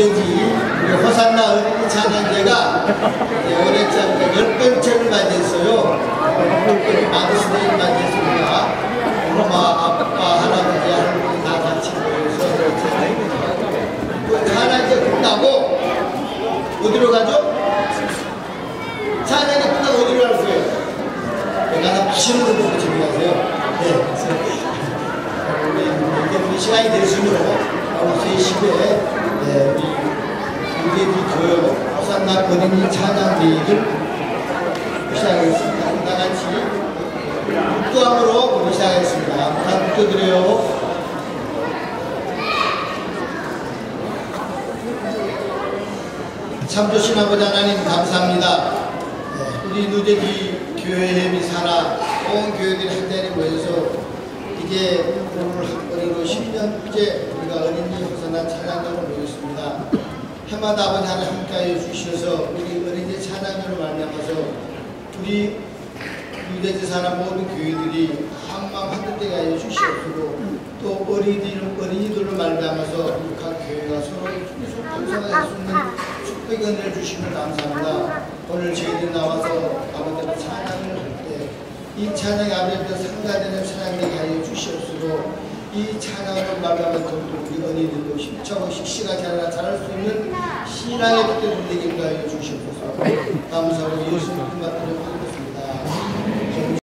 누대지 우리 허산나 어린이 찬양대가 올해 참 열병째를 맞이했어요. 열병이 많으시대를 맞이했습니다. 엄마, 아빠, 할아버지, 할머니 다 같이 모여서 그 찬양대 끝나고 어디로 가죠? 찬양대 끝나고 어디로 갈 거예요? 가서 맛있는 거 먹고 집에 가세요. 네. 우리 시간이 되시면 오후 3시에 네, 우리 우리 그 호산나 어린이 찬양대회를 시작하겠습니다. 다 같이 묵도함으로 우리 시작하겠습니다. 다 묵도드려요. 참 좋으신 아버지 하나님 감사합니다. 네, 우리 누대기 교회 및 산하 온 교회들이 한 자리에 모여서 이제 오늘 학번으로 10년째 우리가 어린이 호산나 찬양으로 모였습니다. 해마다 아버지 하나님 함께하여 주셔서 우리 어린이 찬양으로 만나서 우리 유대지 사는 모든 교회들이 한마음 한뜻되게 하여 주시옵시고 또 어린이들, 어린이들로 말미암아서 각 교회가 서로 풍성할 수 있는 축복의 은혜를 주시면 감사합니다. 오늘 저희들 나와서 아버지가 찬양을 할 때 이 찬양이 아버지께 상가되는 찬양되게 하여 주시옵시고 이 말미암아 더욱 우리 어린이들도 힘차고 씩씩하지 않아 잘할 수 있는 신앙의 뜻을 되게 하여 주시옵소서. 감사하고 예수님 같은